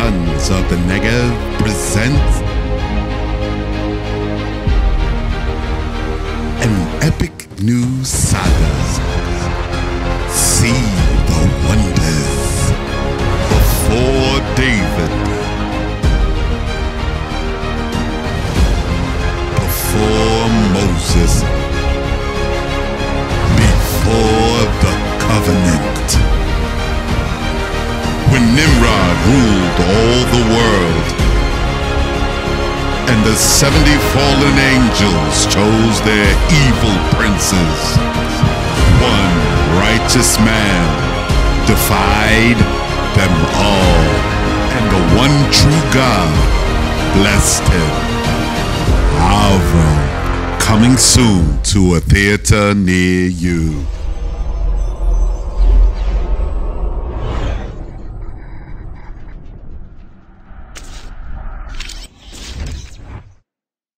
Legends of the Negev presents an epic new saga. See the wonders before David, before Moses, When Nimrod ruled all the world, and the 70 fallen angels chose their evil princes, one righteous man defied them all, and the one true God blessed him. Avram, coming soon to a theater near you.